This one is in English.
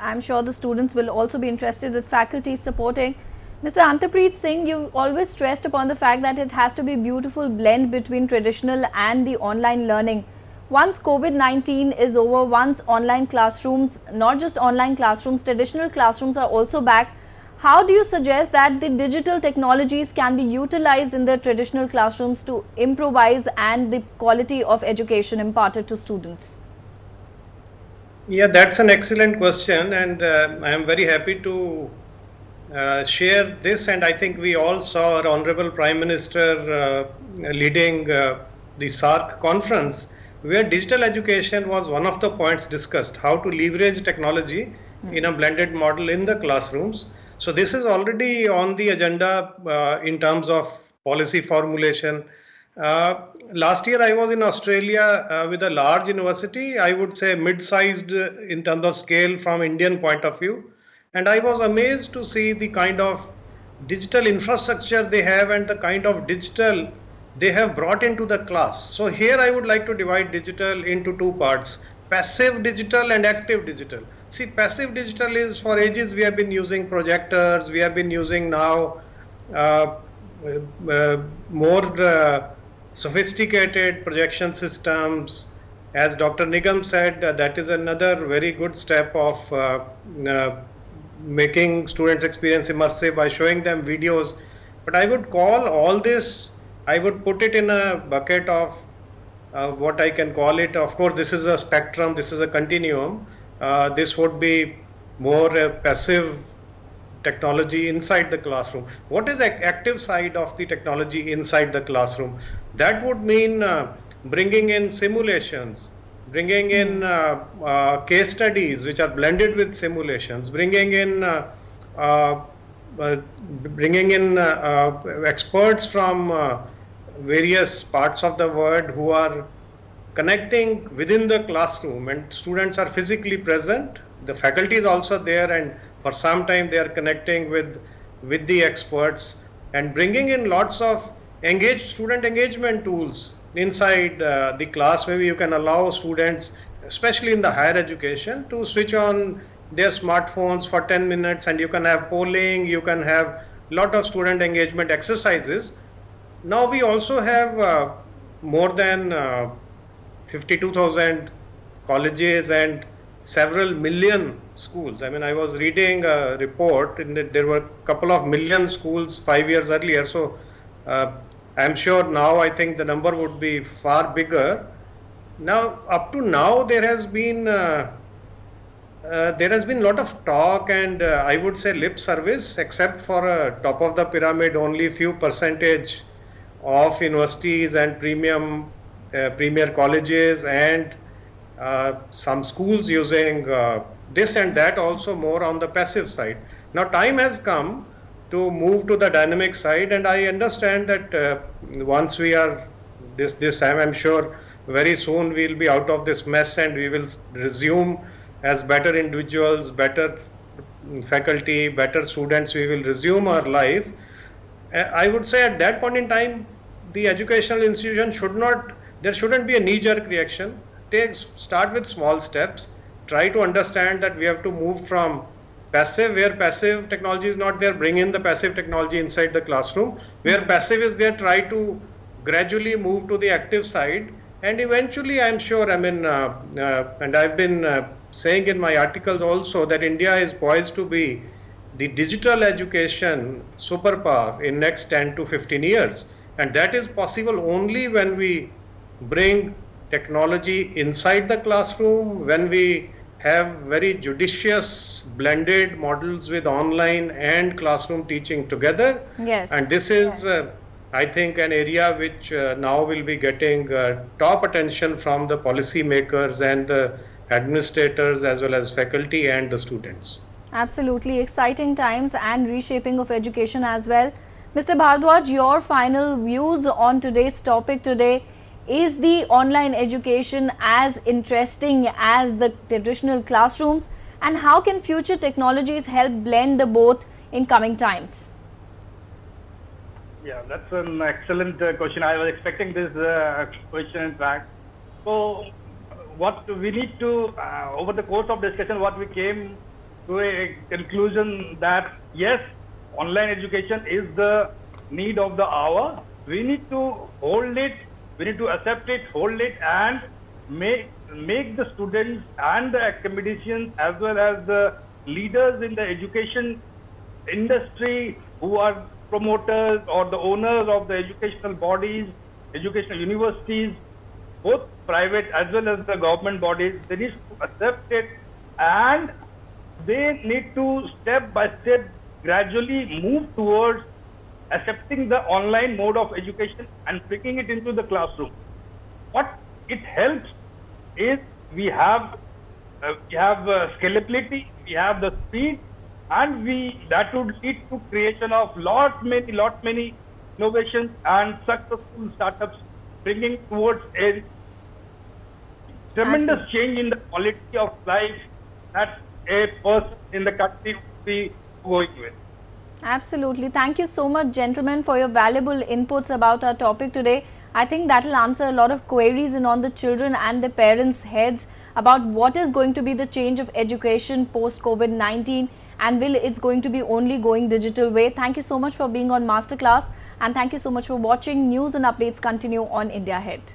I'm sure the students will also be interested with faculty supporting. Mr. Antapreet Singh, you always stressed upon the fact that it has to be a beautiful blend between traditional and the online learning. Once COVID-19 is over, once online classrooms, not just online classrooms, traditional classrooms are also back, how do you suggest that the digital technologies can be utilized in the traditional classrooms to improvise and the quality of education imparted to students? Yeah, that's an excellent question, and uh, I am very happy to uh, share this. And I think we all saw our Honorable Prime Minister uh, leading uh, the SAARC conference, where digital education was one of the points discussed how to leverage technology mm. in a blended model in the classrooms. So, this is already on the agenda uh, in terms of policy formulation uh, last year I was in Australia uh, with a large university, I would say mid-sized uh, in terms of scale from Indian point of view. And I was amazed to see the kind of digital infrastructure they have and the kind of digital they have brought into the class. So here I would like to divide digital into two parts, passive digital and active digital. See, passive digital is for ages we have been using projectors, we have been using now uh, uh, more sophisticated projection systems. As Dr. Nigam said, uh, that is another very good step of uh, uh, making students experience immersive by showing them videos. But I would call all this, I would put it in a bucket of uh, what I can call it. Of course, this is a spectrum, this is a continuum. Uh, this would be more passive technology inside the classroom. What is active side of the technology inside the classroom? That would mean uh, bringing in simulations, bringing in uh, uh, case studies which are blended with simulations, bringing in uh, uh, uh, bringing in experts from various parts of the world who are connecting within the classroom and students are physically present. The faculty is also there and for some time they are connecting with with the experts and bringing in lots of engaged student engagement tools inside uh, the class maybe you can allow students especially in the higher education to switch on their smartphones for 10 minutes and you can have polling you can have a lot of student engagement exercises now we also have uh, more than uh, 52000 colleges and several million schools. I mean, I was reading a report in that there were a couple of million schools five years earlier. So uh, I'm sure now I think the number would be far bigger. Now, up to now, there has been uh, uh, there has been a lot of talk and uh, I would say lip service, except for a top of the pyramid, only a few percentage of universities and premium uh, premier colleges and uh, some schools using uh, this and that also more on the passive side. Now time has come to move to the dynamic side. And I understand that uh, once we are this this time I'm sure very soon we'll be out of this mess and we will resume as better individuals, better faculty, better students, we will resume our life. I would say at that point in time, the educational institution should not, there shouldn't be a knee-jerk reaction. Take start with small steps. Try to understand that we have to move from passive where passive technology is not there bring in the passive technology inside the classroom where passive is there try to gradually move to the active side. And eventually i'm sure i mean uh, uh, and i've been uh, saying in my articles also that india is poised to be the digital education superpower in next 10 to 15 years. And that is possible only when we bring technology inside the classroom, when we have very judicious blended models with online and classroom teaching together. Yes. And this is, uh, I think, an area which uh, now will be getting uh, top attention from the policymakers and the administrators as well as faculty and the students. Absolutely exciting times and reshaping of education as well. Mr. Bhardwaj, your final views on today's topic today is the online education as interesting as the traditional classrooms and how can future technologies help blend the both in coming times? Yeah, that's an excellent uh, question. I was expecting this uh, question in fact. So what we need to, uh, over the course of discussion, what we came to a conclusion that yes, online education is the need of the hour. We need to hold it, we need to accept it, hold it, and make make the students and the academicians as well as the leaders in the education industry who are promoters or the owners of the educational bodies, educational universities, both private as well as the government bodies, they need to accept it and they need to step by step gradually move towards accepting the online mode of education and bringing it into the classroom. What it helps is we have uh, we have uh, scalability, we have the speed, and we that would lead to creation of lot many lot many innovations and successful startups bringing towards a tremendous Absolutely. change in the quality of life that a person in the country would be going with. Absolutely. Thank you so much, gentlemen, for your valuable inputs about our topic today. I think that will answer a lot of queries in on the children and the parents' heads about what is going to be the change of education post COVID 19 and will it's going to be only going digital way. Thank you so much for being on Masterclass and thank you so much for watching. News and updates continue on India Ahead.